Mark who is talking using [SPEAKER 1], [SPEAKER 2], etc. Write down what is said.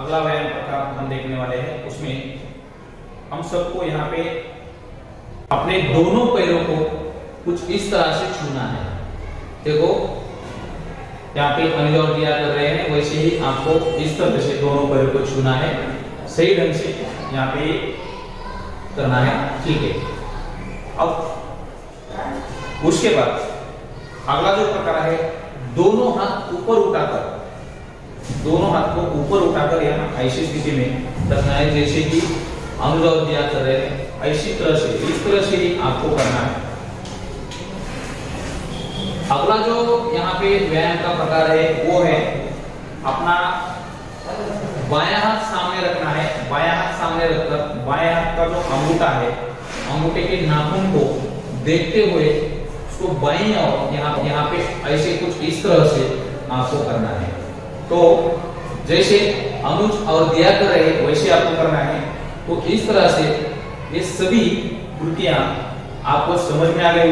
[SPEAKER 1] हम देखने वाले हैं। उसमें हम सबको यहाँ पे अपने दोनों पैरों को कुछ इस तरह से छूना है। देखो, यहाँ पे अनिल और दिया कर रहे हैं, वैसे ही आपको इस तरह से दोनों पैरों को छूना है। सही ढंग से यहाँ पे करना है। ठीक है। अब उसके बाद अगला जो प्रकार है, दोनों हाथ ऊपर उठाकर दोनों हाथ को ऊपर उठाकर यहाँ ऐसी स्थिति में रखना है, जैसे कि अनुरोध दिया कर रहे हैं। ऐसी तरह से, इस तरह से ही आपको करना है। अगला जो यहाँ पे व्यायाम का प्रकार है, वो है अपना बाया हाथ सामने रखना है। बाया हाथ सामने रखकर, बाया हाथ का जो अंगूठा है, अंगूठे के नाखून को देखते हुए उसको बाई और यहाँ यहाँ पे ऐसे कुछ इस तरह से आपको करना है। तो जैसे अनुज और दिया कर रहे, वैसे आपको करना है। तो इस तरह से ये सभी कृतियाँ आपको समझ में आ गई